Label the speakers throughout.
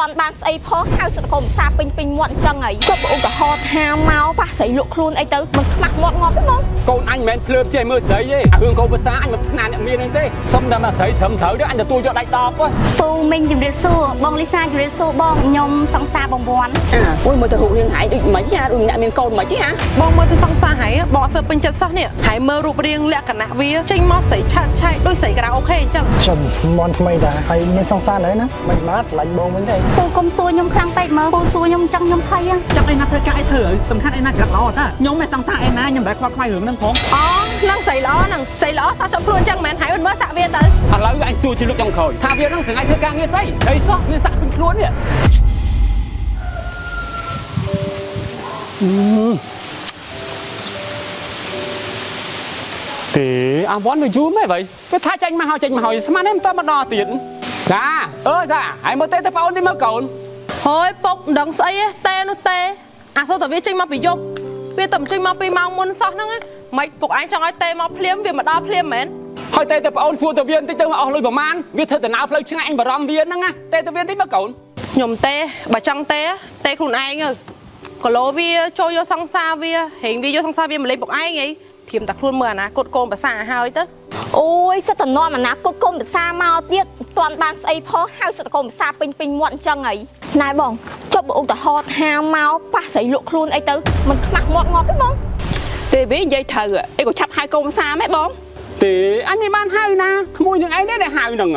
Speaker 1: ទាន់បានស្អីផងហៅសង្គមសាពេញពេញមាត់អញ្ចឹងហើយចុះឧទាហរណ៍ថាមកប៉ះស្រីលក់ខ្លួនអីទៅមិនខ្មាស់មាត់ងាប់ទេបង
Speaker 2: កូនអញមិនមែនភ្លើបចេះមើលស្រីទេអារឿងកូនភាសាអញមិនថ្នាក់អ្នកមានហ្នឹងទេសុំតែមកស្រីត្រឹមត្រូវទេអញទទួលយកដៃដប់ហ៎
Speaker 3: ពូមីងជំរាបសួរបងលីសាជំរាបសួរបងខ្ញុំសង្សារបងពាន់
Speaker 4: អាអូយមើលទៅរូបរាងហាយដូចមិនចាដូចអ្នកមានកូនមិនទេហ៎
Speaker 5: បងមើលទៅសង្សារហើយបងអត់ទៅពេញចិត្តសោះនេះហើយមើលរូបរាងលក្ខណៈវាចេញមកស្រីឆាតឆាយដូចស្រីការ៉ាអូខេអញ្ចឹង
Speaker 6: ខ្ញុំមន់ថ្មីដែរហើយមានសង្សារហើយណាមិនមកស្រឡាញ់បងវិញទេ
Speaker 3: ពូកុំសួរខ្ញុំខ្លាំងពេកមើលពូសួរខ្ញុំអញ្ចឹងខ្ញុំភ័យហ៎
Speaker 7: ចាំឯណាធ្វើការអីធ្វើហើយសំខាន់ឯណាច្រឹកល្អតាខ្ញុំមិនសង្សារឯណាខ្ញុំមិនដែលខ្វល់ខ្វាយរឿងហ្នឹងផង
Speaker 5: អូហ្នឹងស្រីល្អហ្នឹងស្រីល្អសោះជាប់ខ្លួនអញ្ចឹងមិនមែនហើយមិនមើលសាក់វាទៅ
Speaker 2: ឥឡូវអញសួរជាលោកចុងក្រោយថាវាហ្នឹងសង្ហៃធ្វើការងារស្អីស្អីសោះវាសាក់ពេញខ្លួននេះទេអាវ៉ាន់វាយូរមែន vậy វាថាចាញ់មកហើយចាញ់មកហើយស្មានទេមិនតមកដល់ទៀត ចាអើចាហើយមើលទេទៅបងអូនទីមើលកូន
Speaker 5: ហើយពុកមិនដឹងស្អីទេតេនោះតេអាសូតែវាចេញមកពីយប់វាតែមិនចេញមកពីម៉ោងមុនសោះហ្នឹងណាមិនពុកឯងចង់ឲ្យតេមកភ្លាមវាមកដល់ភ្លាមមែន
Speaker 2: ហើយតែទៅបងអូនសួរទៅវាបន្តិចទៅអស់លុយប្រមាណវាធ្វើដំណើរផ្លូវឆ្ងាយអញបារម្ភវាហ្នឹងណាតែទៅវាបន្តិចមើលកូន
Speaker 5: ខ្ញុំទេបើចង់ទេតេខ្លួនឯងទៅគីឡូវាចូលយកសង្សារវាហេងវាយកសង្សារវាមកលេងពុកឯងហី ធៀមតែខ្លួនមើលអនាគតកូនប្រសាហើយទៅ
Speaker 1: អូយសិតតនាំអនាគតគុំភាសាមកទៀតមិនទាន់បានស្អីផងហៅសិតគុំភាសាពេញពេញមាត់អញ្ចឹងហើយណែបងចុះឧទាហរណ៍ថាមកប៉ះស្រីលក់ខ្លួនអីទៅមិនខ្មាស់មាត់ងាប់ទេបង
Speaker 4: ទេវានិយាយត្រូវអីក៏ឆាប់ហៅកូនភាសាម៉េចបង
Speaker 2: ទេអញមិនបានហៅណាក្មួយនឹងឯងទេដែលហៅហ្នឹង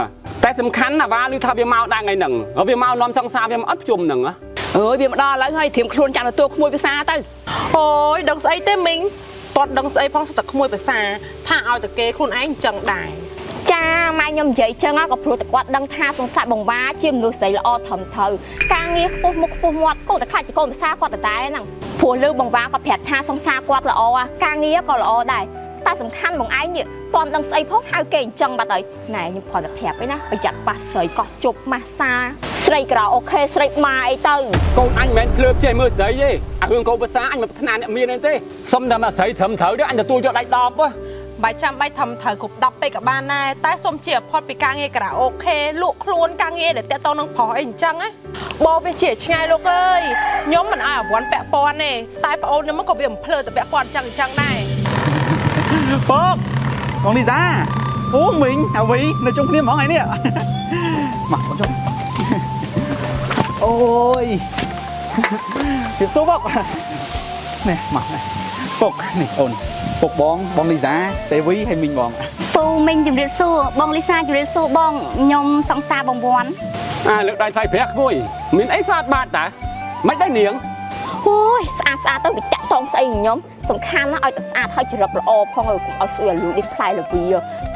Speaker 2: តែសំខាន់ណាវ៉ាឮថាវាមកដែរថ្ងៃហ្នឹងវាមកនាំសង្សារវាមកអត់ប្រជុំហ្នឹង
Speaker 4: អើយវាមកដល់ឥឡូវហើយត្រៀមខ្លួនចាំទទួលក្មួយភាសាទៅ
Speaker 5: អូយដឹងស្អីទេមីង តតដឹងស្អីផងស្ទើក្មួយភាសាថាឲ្យតែគេខ្លួនឯងអញ្ចឹងដែរ
Speaker 1: ចាម៉ែខ្ញុំនិយាយចឹងក៏ព្រោះតែគាត់ដឹងថាសង្សារបងវ៉ាជាមនុស្សស្រីល្អត្រឹមត្រូវការងារខ្ពស់មុខខ្ពស់មាត់ក៏តែខ្លាចជាកូនភាសាគាត់ដដែលហ្នឹងព្រោះលើបងវ៉ាក៏ប្រាប់ថាសង្សារគាត់ល្អការងារក៏ល្អដែរតែសំខាន់បងឯងនេះតន់ដឹងស្អីផងហៅគេអញ្ចឹងបាត់ហើយណែខ្ញុំគ្រាន់តែប្រាប់ឯណាប្រយ័ត្នប៉ះស្រីកោះជប់ម៉ាស្សាស្រីក្រៅអូខេស្រីម៉ាអីទៅ
Speaker 2: កូនអញមិនមែនភ្លើបចេះមើលស្រីទេអារឿងកូនភាសាអញមិនថ្នាក់អ្នកមានទេទេសុំតែមកស្រីត្រឹមត្រូវទេអញទទួលយកដៃដប់ហ៎
Speaker 5: បើចាំបាច់ធ្វើត្រូវគ្រប់10ពេកក៏បានដែរតែសូមជាផុតពីការងារការ៉ាអូខេលក់ខ្លួនការងារដែលតេតតនឹងប្រុសអីអញ្ចឹងណាបោវាជាឆ្ងាយលោកអើយខ្ញុំមិនឲ្យអវ័នពាក់ព័ន្ធទេតែប្អូនខ្ញុំក៏វាមិនភ្លើទៅពាក់ព័ន្ធអញ្ចឹងអញ្ចឹងដែរ
Speaker 7: ពកបងលីសាអូមីងអាវីនៅជុំគ្នាហ្មងឯនេះមកបងជុំ អូយជិះសួរពកនេះមកនេះពកនេះអូនពកបងបងលីសាទេវីហើយមីងបង
Speaker 3: ពូមីងជំរាបសួរបងលីសាជំរាបសួរបងខ្ញុំសង្សារបងពាន់
Speaker 2: អាលើកដៃថ្លៃប្រាក់ក្មួយមានអីស្អាតបាតតាមិនដែរនាង
Speaker 1: អូយស្អាតស្អាតទៅវាចាក់តងស្អីខ្ញុំសំខាន់ណាស់ឲ្យតែស្អាតហើយចរិតល្អផងឲ្យកុំឲ្យស្អីឲ្យលូនេះផ្លែលវី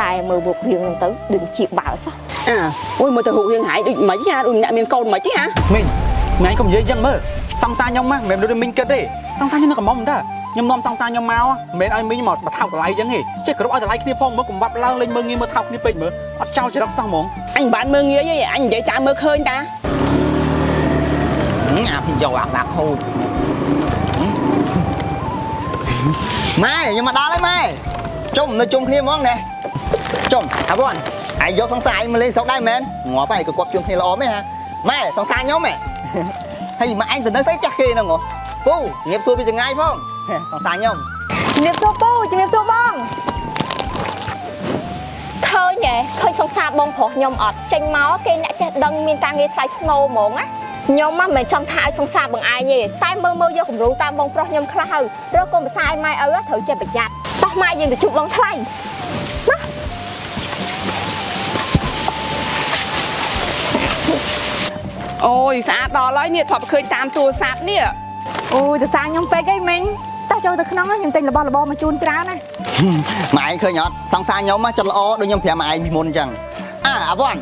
Speaker 1: តែមើលមុខរៀងហ្នឹងទៅដូចជាបាល់សោះ
Speaker 4: អាអូយមើលទៅរូបរាងហាយដូចមិនចាដូចអ្នកមានកូនមិនទេហ៎
Speaker 7: មីងមីងកុំនិយាយអញ្ចឹងមើលសង្សារខ្ញុំណាមិនមែនដូចមីងគិតទេសង្សារខ្ញុំនៅកំមុំតាខ្ញុំនាំសង្សារខ្ញុំមកមិនមែនឲ្យមីងមកបថោកតម្លៃអញ្ចឹងទេចេះគ្រប់ឲ្យតម្លៃគ្នាផងមើលកុំបាប់ឡើងលេងមើលងាយមើលថោកគ្នាពេកមើលអត់ចោលចរិតសោះហ្មង
Speaker 4: អញមិនបានមើលងាយទេអញនិយាយតាមមើលឃើញតា
Speaker 8: អាពីយកអាដាក់ហូបម៉ែខ្ញុំមកដល់ហើយម៉ែជុំនៅជុំគ្នាហ្មងណែជុំអាវ៉ាន់ អាយយកសង្សារឯងមកលេងស្រុកដែរមែនងាប់ហើយក៏គាត់ជុំគ្នាល្អមែនហាម៉ែសង្សារខ្ញុំហ៎ហើយម៉ែឯងទៅនៅស្អីចាស់គេហ្នឹងហ៎ពូងៀបសួរពីចងាយផងសង្សារខ្ញុំ
Speaker 1: ជំរាបសួរពូជំរាបសួរបងឃើញហ៎ឃើញសង្សារបងប្រុសខ្ញុំអត់ចេញមកគេអ្នកចេះដឹងមានការងារថ្លៃថ្នូរហ្មងណាខ្ញុំមិនមែនចង់ថាឲ្យសង្សារបងឯងទេតែមើលមើលយកគំរូតាមបងប្រុសខ្ញុំខ្លះទៅរកកូនភាសាឲ្យម៉ែឪត្រូវចេះប្រយ័ត្នតោះម៉ែយើងទៅជួបបងថ្លៃ
Speaker 4: អូយស្អាតដល់ហើយនេះធ្លាប់ឃើញតាមទូរស័ព្ទនេះ
Speaker 9: អូយទៅសាខ្ញុំពេកអីមិញតោះចូលទៅក្នុងខ្ញុំទិញរបស់របរមកជូនច្រើនណា
Speaker 8: ម៉ែឯងឃើញអត់សង្សារខ្ញុំចិត្តល្អដូចខ្ញុំប្រាប់ម៉ែឯងពីមុនអញ្ចឹងអាអាវ៉ាន់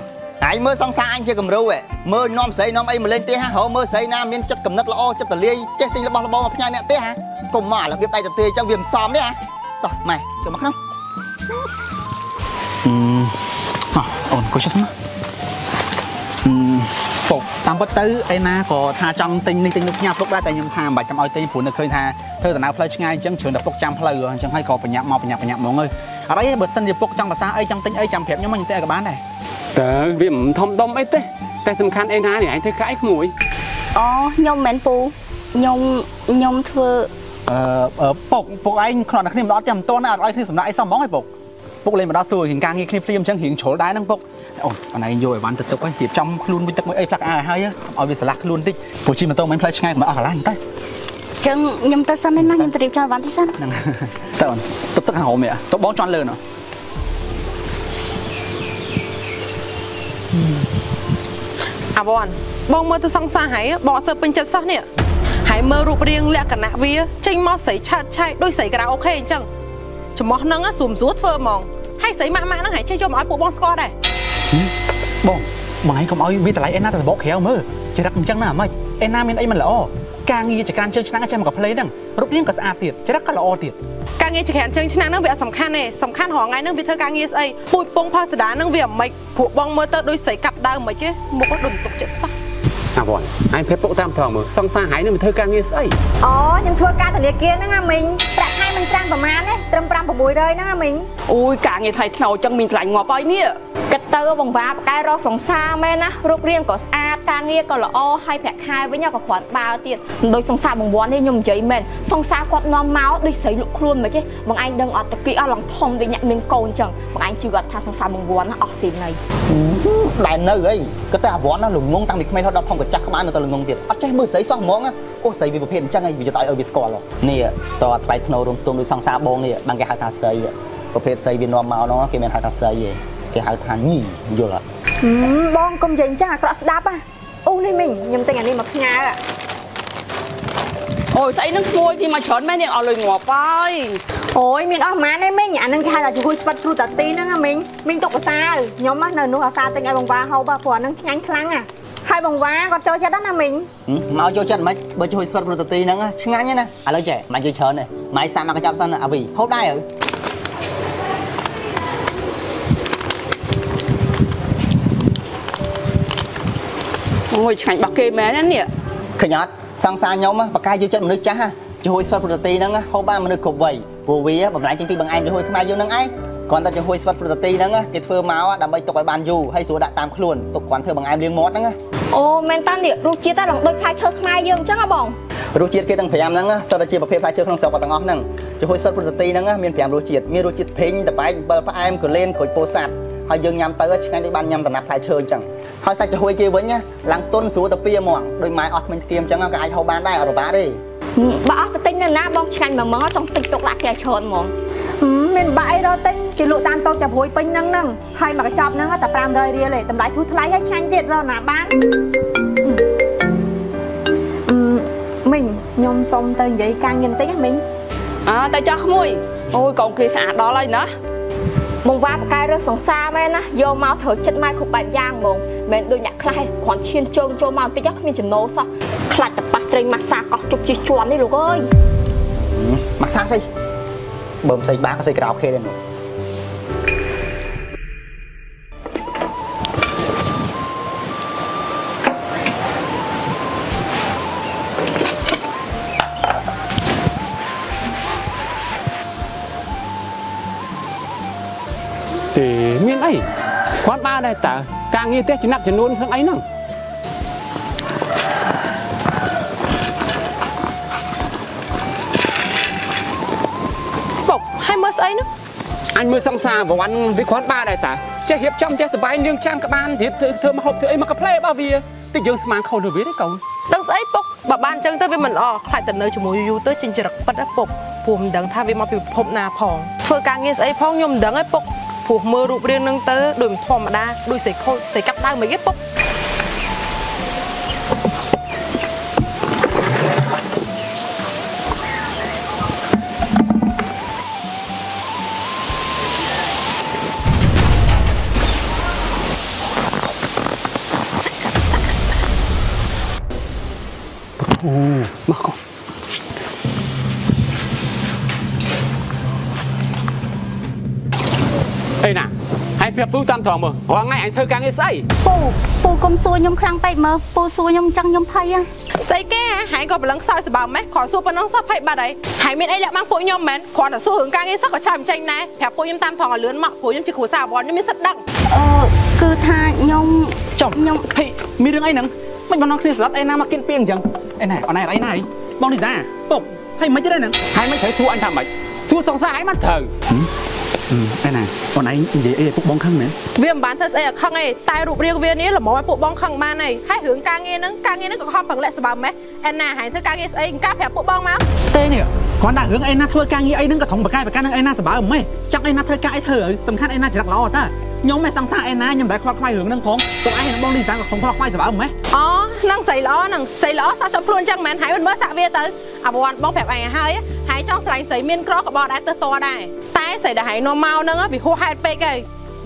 Speaker 8: ឯងមើលសង្សារអញជាគំរូហ៎មើលនាំស្រីនាំអីមកលេងផ្ទះហ៎រកមើលស្រីណាមានចិត្តកំណត់ល្អចិត្តទលាយចេះទិញរបស់របរមកផ្ញើអ្នកផ្ទះហ៎កុំមកអារបៀបដៃទៅទេអញ្ចឹងវាមិនសមទេហ៎តោះម៉ែចូលមកក្នុង
Speaker 7: អឺមកអូនកុយចុះស្មាអឺ ពុកតាមពិតទៅឯណាក៏ថាចង់ទិញនេះទិញនោះផ្ញើពុកដែរតែខ្ញុំថាមិនបាច់ចាំឲ្យទិញព្រោះនៅឃើញថាធ្វើដំណើរផ្លូវឆ្ងាយអញ្ចឹងច្រើនតែពុកចាំផ្លូវអញ្ចឹងហើយក៏បញ្ញាក់មកបញ្ញាក់បញ្ញាក់ហ្មងអើយអត់អីទេបើសិនជាពុកចង់ភាសាអីចង់ទិញអីចាំប្រាប់ខ្ញុំមកខ្ញុំទិញឲ្យក៏បានដែរ
Speaker 2: តើវាមិនធំដុំអីទេតែសំខាន់អីណានេះឯងធ្វើកាយក្មួយ
Speaker 3: អូខ្ញុំមិនមែនពូខ្ញុំខ្ញុំធ្វើ
Speaker 7: អឺអឺពុកពុកឯងខ្នត់តែគ្នាមិនអត់ចាំមិនទាន់ណាអត់ឲ្យគ្នាសំណាក់អីសោះហ្មងឯងពុក ពុកលេងមកដល់សួររៀងការងារគ្នាភ្លាមអញ្ចឹងរៀងជ្រុលដែរហ្នឹងពុកអូអានេះយកអីវ៉ាន់ទៅទឹកឲ្យរៀបចំខ្លួនមួយទឹកមួយអីផ្លាក់អាឲ្យឲ្យវាឆ្លាស់ខ្លួនតិចព្រោះជិះម៉ូតូមិនផ្លែឆ្ងាយកុំឲ្យអស់កន្លែងតែ
Speaker 3: ចឹងខ្ញុំទៅសិនឯណាខ្ញុំទៅរៀបចំអីវ៉ាន់ទៅសិន
Speaker 7: ហ្នឹងទៅអូនទឹកទឹកហៅមែទៅបងជន់លើណោះ
Speaker 5: អាវ៉ាន់បងមើលទៅសង្សារហើយបងអត់សូវពេញចិត្តសោះនេះហើយមើលរូបរាងលក្ខណៈវាចេញមកស្រីឆាតឆាយដូចស្រីការ៉ាអូខេអញ្ចឹងចំោះហ្នឹងស្រួមស្រួលធ្វើហ្មង ហើយស្រីម៉ាក់ម៉ាក់ហ្នឹងហើយចេះយកមកឲ្យពួកបងស្គាល់ដែរ
Speaker 7: បងបងឯងកុំឲ្យវាតម្លៃអេណាទៅសបកក្រៅមើលចរិតអញ្ចឹងណាមិនអេណាមានអីមិនល្អការងារចក្រានជើងឆ្នាំងចាំមកកាផ្លេហ្នឹងរូបរាងក៏ស្អាតទៀតចរិតក៏ល្អទៀត
Speaker 5: ការងារចក្រានជើងឆ្នាំហ្នឹងវាអត់សំខាន់ទេសំខាន់រហងៃហ្នឹងវាធ្វើការងារស្អីពូជពងផាសដាហ្នឹងវាអាម៉េចពួកបងមើលទៅដូចស្រីកាប់ដើមមិនទេមុខដូចមិនទុកចិត្តសោះ
Speaker 2: អាវ៉ាន់ឯងភេទពុកតាមត្រង់មើលសង្សារហើយនឹងមិនធ្វើការងារស្អី
Speaker 9: អូខ្ញុំធ្វើការធនាគារហ្នឹងអាមីងប្រាក់ខែមិនច្រើនប្រហែលទេ ត្រឹម5 600ហ្នឹងអាមីង
Speaker 4: អូយការងារថ្លៃថ្នូរចឹងមានថ្លៃងាប់ហើយនេះ
Speaker 1: គិតទៅបងបាបកែរកសង្សារមែនណារូបរាងក៏ស្អាត ការងារក៏ល្អហើយប្រាក់ខែវិញក៏គ្រាន់បើទៀតមិនដូចសង្សារបងវ័ននេះខ្ញុំនិយាយមែនសង្សារគាត់នាំមកដូចស្រីលក់ខ្លួនមិនចេះបងឯងដឹងអត់តគីអស់ឡងធំដូចអ្នកមានកូនចឹងបងឯងជឿអត់ថាសង្សារបងវ័នអស់ស៊ីណី
Speaker 8: ដែលនៅអីគាត់តែអាវ៉ាន់ណាលងងតាំងពីក្មេងរហូតដល់ធំកាចាស់ក្បាលនៅតែលងងទៀតអត់ចេះមើលស្រីសោះហ្មងណាអូស្រីវាប្រភេទអញ្ចឹងឯងវាយកទៅឲ្យវាស្គាល់នេះតើថ្លៃធ្នូរំទុំដូចសង្សារបងនេះបានគេហៅថាស្រីប្រភេទស្រីវានាំមកហ្នឹងគេមានហៅថាស្រីឯងគេហៅថាញីយល់អត់
Speaker 9: ហឹម បងកុំនិយាយអញ្ចឹងអាក្រក់ស្ដាប់ណាអូនេះមីងខ្ញុំទិញអានេះមកផ្ញើ
Speaker 4: អូយស្អីនឹងក្មួយទីមកច្រើនមែននេះអស់លុយងាប់ហើយ
Speaker 9: អូយមានអស់ម៉ានទេមីងអានឹងគេហៅថាជួយស្វិតគ្រូតាទីហ្នឹងមីងមីងទុកភាសាខ្ញុំណានៅនោះអាសាទិញឲ្យបងវ៉ាហូបព្រោះអានឹងឆ្ងាញ់ខ្លាំងណាហើយបងវ៉ាគាត់ចូលចិត្តណាមីង
Speaker 8: មកចូលចិត្តមិនបើជួយស្វិតគ្រូតាទីហ្នឹងឆ្ងាញ់ណាឥឡូវចេះមិនជួយច្រើនទេម៉ៃសាមកកញ្ចប់សិនអាវីហូបដែរអើ
Speaker 4: អូយឆ្ងាញ់របស់គេមែនណានេះ
Speaker 8: ឃើញអត់សង្សារខ្ញុំបកកាយយកចិត្តមនុស្សចាស់ជួយស្វិតប្រតិទីហ្នឹងហូបបានមនុស្សគ្រប់វ័យព្រោះវាបំលែងចេញពីបង្អែមជួយខ្មែរយើងហ្នឹងឯងគ្រាន់តែជួយស្វិតប្រតិទីហ្នឹងគេធ្វើមកដើម្បីទុកឲ្យបានយូរហើយស្រួលដាក់តាមខ្លួនទុកគ្រាន់ធ្វើបង្អែមលាងមាត់ហ្នឹង
Speaker 1: អូមែនតានេះរសជាតិតែឡងដូចផ្លែឈើខ្មែរយើងអញ្ចឹងហ៎បង
Speaker 8: រសជាតិគេទាំង5ហ្នឹងសិតតែជាប្រភេទផ្លែឈើក្នុងស្រុកទាំងអស់ហ្នឹងជួយស្វិតប្រតិទីហ្នឹងមាន5រសជាតិមានរសជាតិភេងតបែកអំបិលផ្អែមកូលែនក្រូចពោធិ៍សាត់ ហើយយើងញ៉ាំទៅឆ្ងាញ់ដូចបានញ៉ាំតំណាប់ផ្លែឈើអញ្ចឹងហើយសាច់ចំហុយគេវិញឡើងទុនស្រួលទៅពីហ្មងដូចម៉ែអស់ថ្មិញទៀមអញ្ចឹងក៏អាចហូបបានដែរអត់ពិបាកទេ
Speaker 1: បើអស់ទៅទិញនៅណាបងឆ្ងាញ់មួយម៉ងចង់ទិញទុកដាក់គេឲ្យច្រើនហ្មង
Speaker 9: ហឹមមានបាក់អីរត់ទិញគេលក់តាមតូបចាប់រួយពេញហ្នឹងហ្នឹងហើយមកកញ្ចប់ហ្នឹងតែ500រៀលទេតម្លៃធូរថ្លៃហើយឆ្ងាញ់ទៀតរកណាបានអឺមីងខ្ញុំសុំទៅនិយាយការងារបន្តិចណាមីង
Speaker 4: អើតែចោះក្មួយអូយកូនគេស្អាតដល់ហើយណា
Speaker 1: បងវ៉ាបកែរើសសង្សារមែនណាយកមកត្រូវចិត្តម៉ែគ្រប់បែបយ៉ាងហ្មងមិនដូចអ្នកខ្លះគ្រាន់ឈានជើងចូលមកបន្តិចគ្មានចំណូលសោះខ្លាចតែប៉ះត្រីម៉ាក់សាកោះជប់ជិះជាន់នេះលោកអើយ
Speaker 8: មកសាស្អីបើមិនស្អីបាក៏ស្អីក្រៅខេដែរនោះ
Speaker 2: គាត់បានដែរតើការងារផ្ទះចំណាប់ចំនួនស្អីហ្នឹង
Speaker 5: ពុកហើយមើលស្អីហ្នឹង
Speaker 2: អញមើលសង្សារប្រវត្តិវាគាត់បានដែរតើចេះរៀបចំចេះសបាយលៀងចាំក្បានរៀបធ្វើធ្វើមកហូបធ្វើអីមកកាផ្លេរបស់វាតិចយើងស្មានខុសទៅវាទេកូន
Speaker 5: ដឹងស្អីពុកបើបានអញ្ចឹងទៅវាមិនល្អខ្លាចតែនៅជាមួយយូរទៅចិញ្ចរឹកប៉ិតណាពុកព្រោះមិនដឹងថាវាមកពីប្រភពណាផងធ្វើការងារស្អីផងខ្ញុំមិនដឹងឯងពុក ព្រោះមើលរូបរាងហ្នឹងទៅដូចមិនធម្មតាដូចស្រីខូចស្រីកាប់ដៅមិនឯងពុក
Speaker 2: អូ ប្រាប់ពូតាមត្រង់មើលរាល់ថ្ងៃអញធ្វើការងារស្អី
Speaker 3: ពូពូកុំសួរខ្ញុំខ្លាំងពេកមើលពូសួរខ្ញុំចឹងខ្ញុំភ័យហ៎
Speaker 5: ស្អីគេហ៎ហាយក៏ប្រឡឹងខ្សោយសបើម៉េះគ្រាន់សួរប៉ុណ្ណឹងសោះភ័យបាត់ហើយហាយមានអីលាក់បាំងពួកខ្ញុំមែនគ្រាន់តែសួររឿងការងារសោះក៏ចាំចេញដែរប្រាប់ពួកខ្ញុំតាមថងឲ្យលឿនមកព្រោះខ្ញុំជាគ្រូសាអវ៉ាន់ខ្ញុំមានសិទ្ធិដឹង
Speaker 3: អឺគឺថាខ្ញុំ
Speaker 5: ច
Speaker 7: ចំ
Speaker 3: ខ្ញុំ
Speaker 7: ហេមានរឿងអីហ្នឹងមិនបងនងគ្នាស្លាប់អីណាមកគៀនពីអញ្ចឹងអីណាអនឯងអីណាបងលីសាពុកហេមិនទេហ្នឹង
Speaker 2: ហើយមិនត្រូវសួរអញថាម៉េចសួរសង្សារឲ្យមិនត្រូវ
Speaker 7: អីណាអូនឯងនិយាយអីឲ្យពុកបងខឹងណា
Speaker 5: វាមិនបានធ្វើស្អីឲ្យខឹងទេតែរូបរាងវានេះល្មមឲ្យពួកបងខឹងបានហើយហើយរឿងការងារហ្នឹងការងារហ្នឹងក៏ខំប្រឹងលាក់ស្បើមម៉េះអែណាហើយធ្វើការងារស្អីការប្រាប់ពួកបងមក
Speaker 7: ទេនេះគ្រាន់តែរឿងអីណាធ្វើការងារអីហ្នឹងក៏ត្រង់បកាយបកានឹងអីណាសបើមិនចង់អីណាធ្វើការអីធ្វើហើយសំខាន់អីណាច្រឹកល្អតើខ្ញុំមិនសង្សារអីណាខ្ញុំតែខ្វល់ខ្វាយរឿងហ្នឹងផងពួកឯងនឹងបងលីសាក៏ខំខ្វល់ខ្វាយសបើមិន
Speaker 5: អូហ្នឹងស្រីល្អហ្នឹងស្រីល្អសោះចុះខ្លួនអញ្ចឹងមិនហើយមិនមើលសាក់វាទៅអាវ៉ាន់បងប្រាប់ឯងឲ្យហើយហើយចង់ស្រឡាញ់ស្រីមានក្រក៏បោះដែរទៅតដែរ តែស្រីដែលហើយនាំមកហ្នឹងវាហួសហេតុពេកហើយ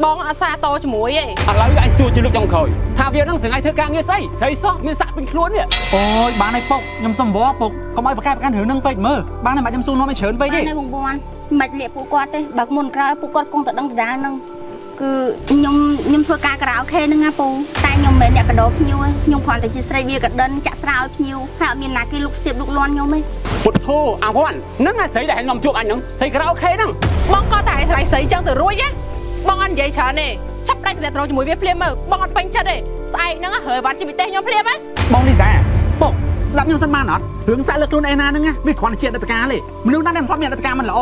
Speaker 5: បងអត់សាតជាមួយទេ
Speaker 2: ឥឡូវអញសួរជាលោកចុងក្រោយថាវានឹងស្ងាយធ្វើការងារស្អីស្អីសោះមានសាក់ពេញខ្លួននេះ
Speaker 7: អូយបានហើយពុកខ្ញុំសុំវល់ពុកកុំឲ្យបកាយបការឿងហ្នឹងពេកមើលបានហើយមិនខ្ញុំសួរនាំឲ្យច្រើនពេក
Speaker 3: បា
Speaker 7: ទេ
Speaker 3: ននៅបងពាន់មិនលាកពួកគាត់ទេបើមុនក្រោយពួកគាត់គង់តែដឹងដដែលហ្នឹង គឺខ្ញុំខ្ញុំធ្វើការការ៉ាអូខេហ្នឹងណាពូតែខ្ញុំមិនមែនអ្នកកដោភ្ញៀវទេខ្ញុំគ្រាន់តែជាស្រីវាកដិនចាក់ស្រាឲ្យភ្ញៀវហើយអត់មានណាគេលុកស្ទាបលុកលាន់ខ្ញុំទេ
Speaker 2: ពុតធូអាវ៉ាន់ហ្នឹងឯងស្រីដែលខ្ញុំជួបអញហ្នឹងស្រីក្រៅអូខេហ្នឹង
Speaker 5: បងក៏តែស្រឡាញ់ស្រីចឹងទៅរួចណាបងអត់និយាយច្រើនទេចាប់ដាច់តែត្រង់ជាមួយវាភ្លាមមើលបងអត់ពេញចិត្តទេស្អែកហ្នឹងហើយវ៉ាន់ជីវិតខ្ញុំភ្លាមហ៎
Speaker 7: បងលីសាពុក ស្ដាប់ខ្ញុំសិនបានអត់រឿងសាក់លើខ្លួនឯណាហ្នឹងណាវាគ្រាន់តែជាអតីតកាលទេមនុស្សណាដែលមិនធ្លាប់មានអតីតកាលមិនល្អ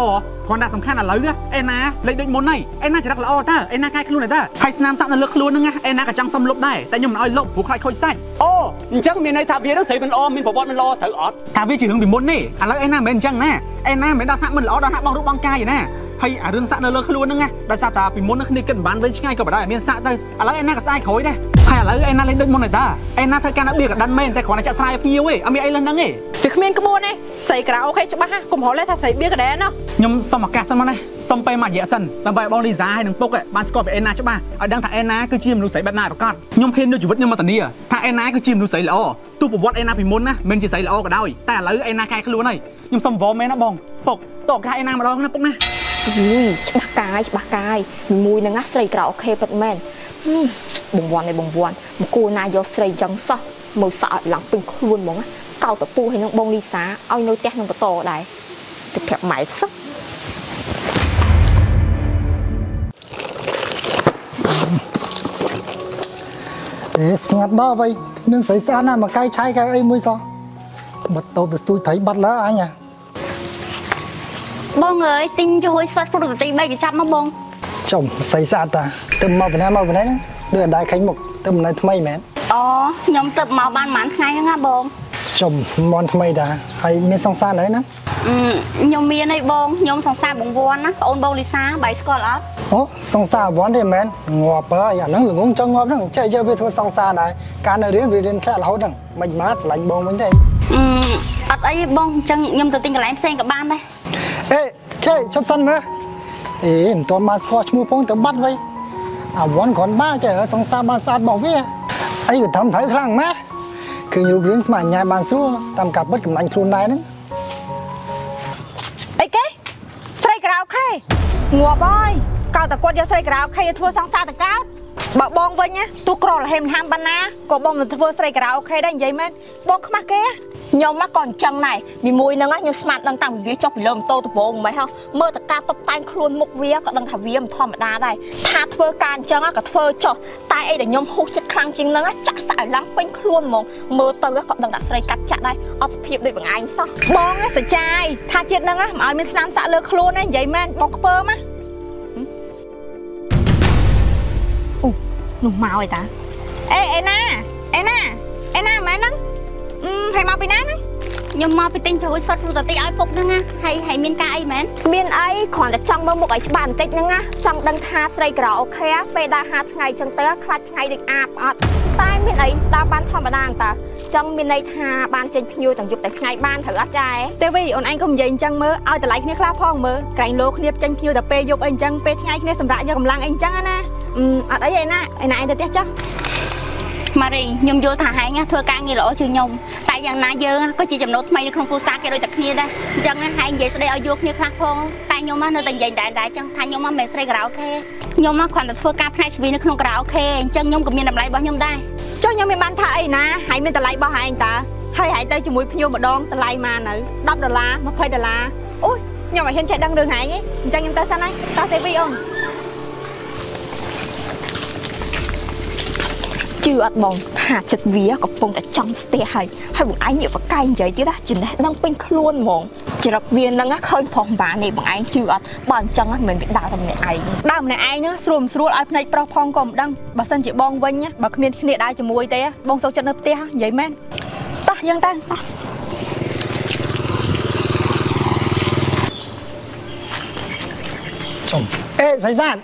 Speaker 7: គ្រាន់តែសំខាន់ឥឡូវណាឯណាលេខដូចមុនហើយឯណាចរិតល្អតើឯណាកាយខ្លួនតើហើយស្នាមសាក់នៅលើខ្លួនហ្នឹងណាឯណាក៏ចង់សុំលុបដែរតែខ្ញុំមិនឲ្យលុបព្រោះខ្លាចខូចសាច់
Speaker 2: អូអញ្ចឹងមានន័យថាវានឹងស្រីមិនល្អមានប្រវត្តិមិនល្អត្រូវអត់
Speaker 7: ថាវាជារឿងពីមុនទេឥឡូវឯណាមិនមែនអញ្ចឹងណាឯណាមិនមែនដល់ថាមិនល្អដល់ថាបងរូបបងកាយទេណាហើយអារឿងសាក់នៅលើខ្លួនហ្នឹងណាដោយសារតែពីមុនហ្នឹងគ្នាគិតមិនបានវែងឆ្ងាយក៏បដៅឲ្យមានសាក់ទៅឥឡូវឯណាក៏ស្ដាយក្រោយដែរ ហើយឥឡូវឯណាលេងដូចមុនទេតាឯណាធ្វើការនៅបៀកកដិនមែនតែគ្រាន់តែចាក់ស្រាយឲ្យភ្ញៀវទេអត់មានអីលើហ្នឹងទេ
Speaker 5: វាគ្មានក្បួនទេស្រីក្រៅអូខេច្បាស់ណាកុំហៅលេថាស្រីបៀកដែណោះ
Speaker 7: ខ្ញុំសុំឱកាសសិនមកណាសុំពេលមួយរយៈសិនដើម្បីឲ្យបងលីសាហើយនឹងពុកបានស្គាល់ពីអេណាច្បាស់ឲ្យដឹងថាអេណាគឺជាមនុស្សស្រីបែបណាប្រកាសខ្ញុំហ៊ានយកជីវិតខ្ញុំមកធានាថាអេណាគឺជាមនុស្សស្រីល្អទោះប្រវត្តិអេណាពីមុនណាមិនជាស្រីល្អក៏ដោយតែឥឡូវអេណាកែខ្លួនហើយខ្ញុំសុំវល់មែនណាបងពុកតោះកាយអេណាម្ដងណាពុកណា
Speaker 1: អុយច្បាស់កាយច្បាស់កាយមួយហ្នឹងណាស្រីក្រៅអូខេពិតមែនហឹម បងវាន់ឯងបងវាន់មកគួរណាយកស្រីចឹងសោះមើលសក់ឲ្យឡើងពេញខ្លួនហ្មងណាកោតតពូឲ្យនឹងបងលីសាឲ្យនៅផ្ទះនឹងបន្តដែរទៅប្រាប់ម៉ែសោះ
Speaker 6: អេស្ងាត់ដល់វិញមានស្រីស្អាតណាស់មកកាយឆៃកាយអីមួយសោះបាត់តោទៅស្ទួយត្រីបាត់លើអញហ่ะ
Speaker 3: បងអើយទិញជួយស្វាត់ព្រុតទី3គេចាប់មកបង
Speaker 6: ចំស្រីស្អាតតាទៅមកបណ្ណាមកបណ្ណាហ្នឹងដូចអត់ដែរខាញ់មុខទៅបណ្ណាថ្មីមែន
Speaker 3: អូខ្ញុំទៅមកបានប្រហែលថ្ងៃហ្នឹងណាបង
Speaker 6: ចំមន់ថ្មីតាហើយមានសង្សារហើយណា
Speaker 3: អឺខ្ញុំមានអីបងខ្ញុំសង្សារបងវ័នណាប្អូនបងលីសាបាយស្គាល់អត់
Speaker 6: អូសង្សារវ៉ាន់ទេមែនងាប់ហើយអាហ្នឹងល្ងងចង់ងាប់ហ្នឹងចេះយកវាធ្វើសង្សារដែរការនៅរៀនវារៀនខ្លះរហូតហ្នឹងមិនមកស្រឡាញ់បងវិញទេ
Speaker 3: អឺអត់អីទេបងអញ្ចឹងខ្ញុំទៅទិញកន្លែងផ្សេងក៏បានដែរ
Speaker 6: អេចេះជប់សិនមើល អេមិនទាន់បានស្គាល់ឈ្មោះផងទៅបាត់វិញអាវ៉ាន់គ្រាន់បានចេះសង្សារបានស្អាតរបស់វាអីក៏ធ្វើត្រូវខ្លាំងម៉េះគឺរូបរាងស្មារតីបានស្រួលតាមការពិតកំឡាញ់ខ្លួនដែរហ្នឹង
Speaker 9: អីគេស្រីក្រៅខេងាប់ហើយកោតតែគាត់យកស្រីក្រៅខេទៅធ្វើសង្សារតកើតបើបងវិញណាទោះក្រលហេមហាមបានណាក៏បងមិនធ្វើស្រីក្រៅខេដែរនិយាយមែនបងខ្មាស់គេហ៎
Speaker 1: ខ្ញុំមកក៏អញ្ចឹងដែរមីមួយហ្នឹងណាខ្ញុំស្មានដឹងតាំងពីវាចុះពីលើម៉ូតូដំបូងមិនហ៎មើលតែការតុបតែងខ្លួនមុខវាក៏ដឹងថាវាមិនធម្មតាដែរថាធ្វើការអញ្ចឹងក៏ធ្វើចុះតែអីដែលខ្ញុំហុសចិត្តខ្លាំងជាងហ្នឹងចាក់សាក់ឲ្យឡើងពេញខ្លួនហ្មងមើលទៅក៏ដឹងដាក់ស្រីកាត់ចាក់ដែរអត់សភាពដូចបងឯងសោះ
Speaker 9: បងឯងសចាយថាជាតិហ្នឹងណាមិនឲ្យមានស្នាមសាក់លើខ្លួនទេនិយាយមែនបងខ្ពើមណាអូនោះមកឯតាអេអេណាអេណាអេណាម៉ែហ្នឹងអឺ ហើយមកពីណាហ្នឹង
Speaker 3: ខ្ញុំមកពីទិញជួយស្វាត់ព្រុតទីឲ្យពុកហ្នឹងណាហើយហើយមានការអីមែន
Speaker 1: មានអីគ្រាន់តែចង់មើលមុខឲ្យច្បាស់បន្តិចហ្នឹងណាចង់ដឹងថាស្រីក្រៅអូខេពេលដល់5ថ្ងៃចឹងទៅខ្លាចថ្ងៃដូចអាបអត់តែមានអីដើរបានធម្មតាតើចង់មានន័យថាបានចេញភ្ញៀវទាំងយប់តែថ្ងៃបានត្រូវអត់ចាយ
Speaker 9: ទេវីអូនឯងក៏និយាយអញ្ចឹងមើលឲ្យតម្លៃគ្នាខ្លះផងមើលក្រែងលោគ្នាចេញភ្ញៀវតែពេលយប់អីអញ្ចឹងពេលថ្ងៃគ្នាសម្រាប់យកកម្លាំងអីអញ្ចឹងណាអឺអត់អីឯណាឯណាឯងទៅផ្ទះចុះ
Speaker 3: ម៉ារីខ្ញុំយល់ថាហែងធ្វើការងារល្អជាងខ្ញុំតែយ៉ាងណាយើងក៏ជាចំណូលថ្មីនៅក្នុងគ្រួសារគេដូចតែគ្នាដែរអញ្ចឹងហែងនិយាយស្ដីឲ្យយល់គ្នាខ្លះផងតែខ្ញុំនៅតែនិយាយដែរដែរអញ្ចឹងថាខ្ញុំមិនមែនស្រីការ៉ាអូខេខ្ញុំគ្រាន់តែធ្វើការផ្នែកស្វីនៅក្នុងការ៉ាអូខេអញ្ចឹងខ្ញុំក៏មានតម្លៃរបស់ខ្ញុំដែរ
Speaker 9: ចុះខ្ញុំមានបានថាអីណាហើយមានតម្លៃរបស់ឯងតើហើយឯងទៅជាមួយភ្ញៀវម្ដងតម្លៃម៉ានៅ10ដុល្លារ20ដុល្លារអូយខ្ញុំមិនហ៊ានចេះដឹងរឿងឯងទេអញ្ចឹងខ្ញុំទៅសិនហើយតោះទេវីអូន
Speaker 1: ជឿអត់បងថាចិត្តវាកំពុងតែចំស្ទះហើយហើយបងឯងយកបកែនិយាយទៀតណាចំណេះដឹងពេញខ្លួនហ្មងចរិតវាហ្នឹងឃើញប្រុសម្បានេះបងឯងជឿអត់បើអញ្ចឹងមិនមែនវាដើរតែម្នាក់ឯង
Speaker 9: ដើមម្នាក់ឯងហ្នឹងស្រួលមិនស្រួលឲ្យភ្នែកប្រុសផងក៏មិនដឹងបើសិនជាបងវិញណាបើគ្មានគ្នាដើរជាមួយទេបងសុខចិត្តនៅផ្ទះនិយាយមែនតោះយើងទៅតោះ
Speaker 6: chồng ê sấy sạn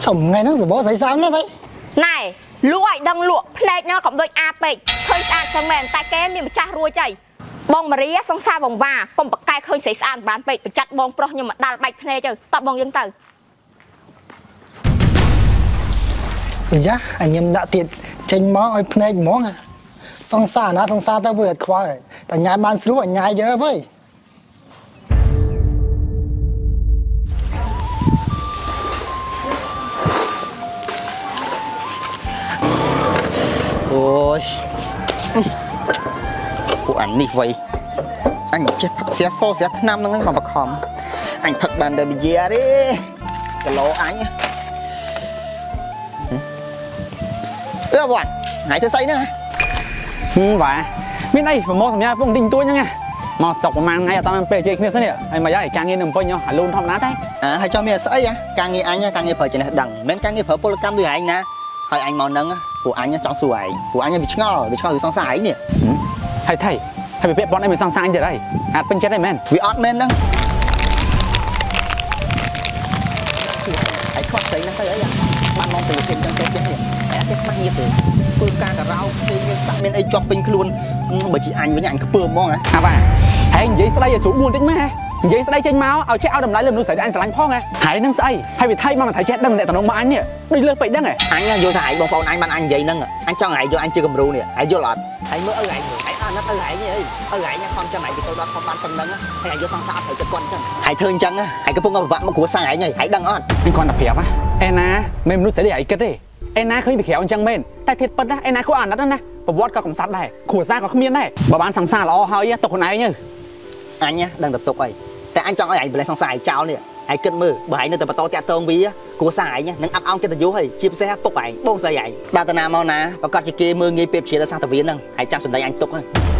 Speaker 6: chồng ngày nó rồi bỏ sấy sạn mấy vậy
Speaker 1: ណែលក់ឲ្យដឹងលក់ភ្នែកណាកុំដូចអាពេកឃើញស្អាតចឹងមែនតែគេមានម្ចាស់រួចហើយបងមារីសង្សារបងវ៉ាកុំបកកែឃើញស្រីស្អាតបានពេកប្រចាត់បងប្រុសខ្ញុំមកដាល់បាច់ភ្នែកទៅតបបងយើងទៅ
Speaker 6: Ui da, anh em đã tiệt Chênh mó ôi phê mó à Xong xa ná xong xa ta vượt khoa rồi Ta nhai ban sứ ở nhai dơ với
Speaker 8: អូយ ពួកអញនេះវៃអញចេះផឹកស្ះសស្ះឆ្នាំហ្នឹងមកបខំអញផឹកបានតែបជាទេគីឡូអញអឺបងថ្ងៃធ្វើស្អីហ្នឹង
Speaker 7: ហឹមបាទមានអីប្រមោសម្ញាពងទិញទួញហ្នឹងមកស្រុកប្រហែលថ្ងៃអត់តាមពេលជ័យគ្នាសិននេះហើយមកយ៉ាងការងារនៅបំពេញហ៎អាលូនធម្មតាតែ
Speaker 8: អើហើយចង់មានស្អីការងារអញការងារប្រើចំណេះដឹងមិនការងារប្រើពលកម្មដូចឯងណាហើយអញមកហ្នឹង ពួកអញចង់សួរឯងពួកអញវាឆ្ងល់វាឆ្ងល់ពីសង្សារឯងនេះ
Speaker 7: ហើយថៃហើយវាពាក់ព័ន្ធអីមិនសង្សារអញទៀតហើយអាចពេញចិត្តអីមែន
Speaker 8: វាអត់មែនហ្នឹងហើយខ្វះស្អីហ្នឹងទៅអីបានមកទៅគេចឹងគេចេះនេះតែចេះខ្មាស់ញៀបទេធ្វើការការ៉ោគេមានសាក់មានអីជាប់ពេញខ្លួនបើជាអញវិញអញខ្ពើហ្មងហ៎
Speaker 7: អាបាទហើយនិយាយស្ដីឲ្យស្រួល4តិចម៉ែ និយាយស្ដីចេញមកឲ្យចេះឲ្យតម្លៃលើមនុស្សស្រីដែលអញស្រឡាញ់ផងហ៎ហើយនឹងស្អីហើយវាថៃមកមិនថៃចេះដឹងអ្នកតំណងមកអញនេះដូចលើសពេកដឹងហ៎
Speaker 8: អញយល់ថាឯងបងប្អូនអញបានអញនិយាយហ្នឹងអញចង់ឲ្យយកអញជាគំរូនេះហើយយល់អត់ហើយមើលឪឯងមើលឯងអាណិតឪឯងអីឪឯងខំចាំឯងទៅដល់ខំបានប៉ុណ្ណឹងហើយឯងយកសង្សារអត់ត្រូវចិត្តគាត់អញ្ចឹងហើយធ្វើអញ្ចឹងហើយកំពុងពិបាកមកគ្រួសារឯងហើយហើយដឹងអត់
Speaker 7: អញគ្រាន់តែប្រាប់ណាអេណាមិនមនុស្សស្រីឯងគិតទេអេណាឃើញពីក្រៅអញ្ចឹងមែនតែធៀបពិតណាអេណាគួរអាណិតណាប្រវត្តិក៏កំសត់ដែរគ្រួសារក៏គ្មានដែរបើបានសង្សារល្អហើយទុកខ្លួនឯងទៅ
Speaker 8: អញដឹងតែទុកអី តែអញចង់ឲ្យឯងបលែសង្សារឯងចោលនេះឯងគិតមើលបើឯងនៅតែបន្តតាក់ទងវាគ្រួសារឯងនឹងអាប់អោនកិត្តិយសហើយជាពិសេសពុកឯងបងស្រីឯងដើរតាណាមកណាប្រកាសជាគេមើលងាយពេលជាដល់សាស្ត្រវិនហ្នឹងហើយចាប់សម្ដីអញទុកហើយ